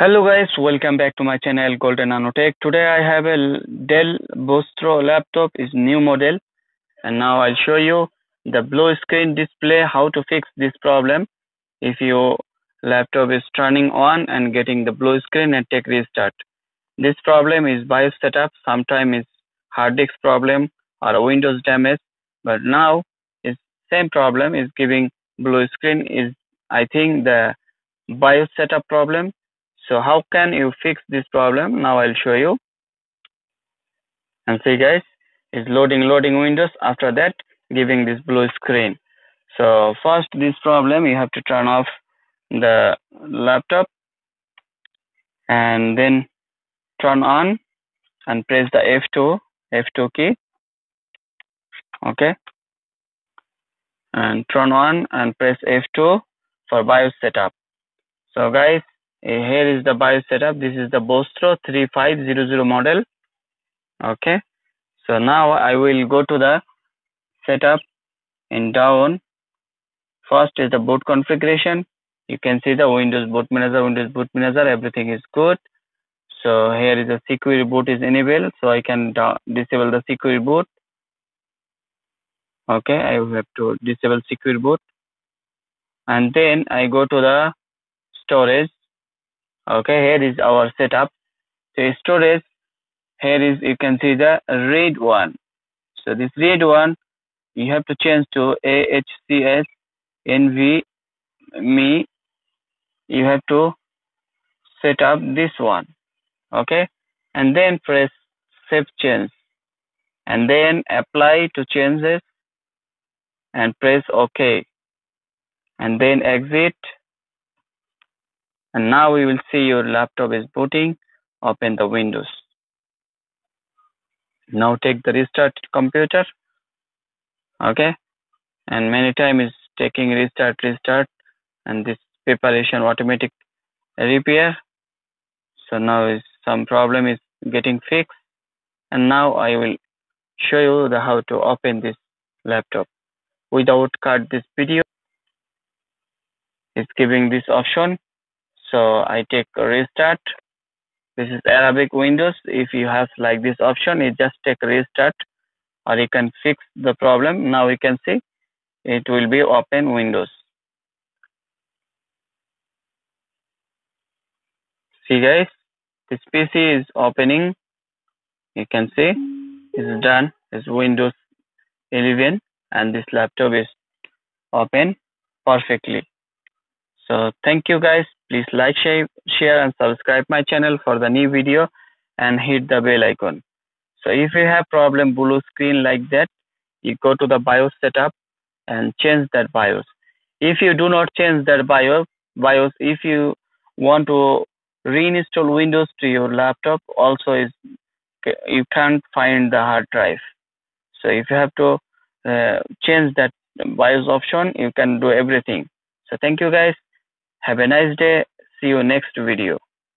Hello guys, welcome back to my channel Golden Nanotech. Today I have a Dell Vostro laptop. Is new model. And now I'll show you the blue screen display how to fix this problem. If your laptop is turning on and getting the blue screen and take restart. This problem is BIOS setup, sometimes it's hard disk problem or Windows damage. But now is same problem. Is giving blue screen is I think the BIOS setup problem so how can you fix this problem? Now i'll show you. And see guys it's loading loading windows. After that giving this blue screen. So first this problem you have to turn off the laptop. And then turn on and press the F2 F2 key. Okay. And turn on and press F2 for BIOS setup. So guys Eh, here is the BIOS setup. This is the Vostro 3500 model. Okay. So now I will go to the setup in down. First is the boot configuration. You can see the Windows boot manager Windows boot manager everything is good. So here is the secure boot is enabled so I can disable the secure boot. Okay I have to disable secure boot. And then I go to the storage okay here is our setup. So storage here is you can see the red one. So this red one you have to change to AHCI nvme you have to set up this one. Okay? And then press save change. And then apply to changes and press ok. And then exit and now we will see your laptop is booting. Open the windows. Now take the restart computer. Okay? And many time is taking restart restart. And this preparation automatic repair. So now is some problem is getting fixed. And now I will show you the how to open this laptop. Without cut this video it's giving this option so I take restart. This is Arabic Windows. If you have like this option you just take restart or you can fix the problem. Now you can see it will be open Windows. See guys this PC is opening. You can see it's done. It's Windows 11 and this laptop is open perfectly so thank you guys. Please like share, share and subscribe my channel for the new video and hit the bell icon. So if you have problem blue screen like that you go to the BIOS setup and change that BIOS. If you do not change that BIOS BIOS if you want to reinstall Windows to your laptop also is you can't find the hard drive. So if you have to uh, change that BIOS option you can do everything. So thank you guys have a nice day. See you next video.